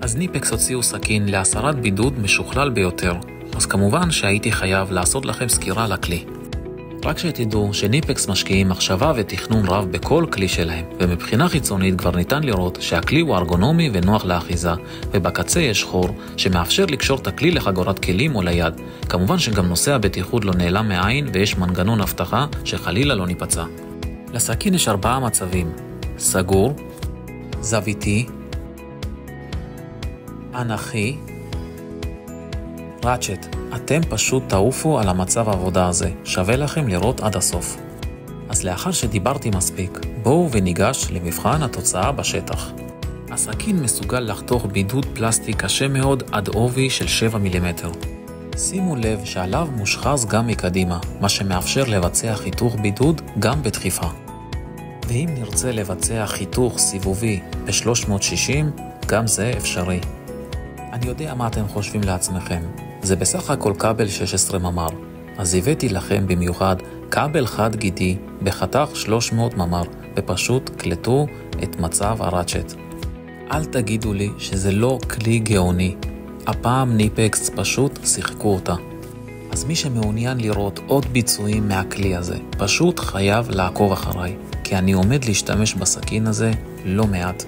אז ניפקס הוציאו סכין להסרת בידוד משוכלל ביותר, אז כמובן שהייתי חייב לעשות לכם סקירה לכלי. רק שתדעו שניפקס משקיעים מחשבה ותכנון רב בכל כלי שלהם, ומבחינה חיצונית כבר ניתן לראות שהכלי הוא ארגונומי ונוח לאחיזה, ובקצה יש חור שמאפשר לקשור את הכלי לחגורת כלים או ליד. כמובן שגם נושא הבטיחות לא נעלם מהעין ויש מנגנון אבטחה שחלילה לא ניפצע. לסכין יש ארבעה מצבים סגור, זוויתי, אנכי, ראצ'ט. אתם פשוט תעופו על המצב העבודה הזה, שווה לכם לראות עד הסוף. אז לאחר שדיברתי מספיק, בואו וניגש למבחן התוצאה בשטח. הסכין מסוגל לחתוך בידוד פלסטיק קשה מאוד עד עובי של 7 מילימטר. שימו לב שעליו מושחז גם מקדימה, מה שמאפשר לבצע חיתוך בידוד גם בדחיפה. ואם נרצה לבצע חיתוך סיבובי ב-360, גם זה אפשרי. אני יודע מה אתם חושבים לעצמכם, זה בסך הכל כבל 16 ממ"ר, אז הבאתי לכם במיוחד כבל חד גידי בחתך 300 ממ"ר, ופשוט קלטו את מצב הראצ'ט. אל תגידו לי שזה לא כלי גאוני, הפעם ניפקס פשוט שיחקו אותה. אז מי שמעוניין לראות עוד ביצועים מהכלי הזה, פשוט חייב לעקוב אחריי, כי אני עומד להשתמש בסכין הזה לא מעט.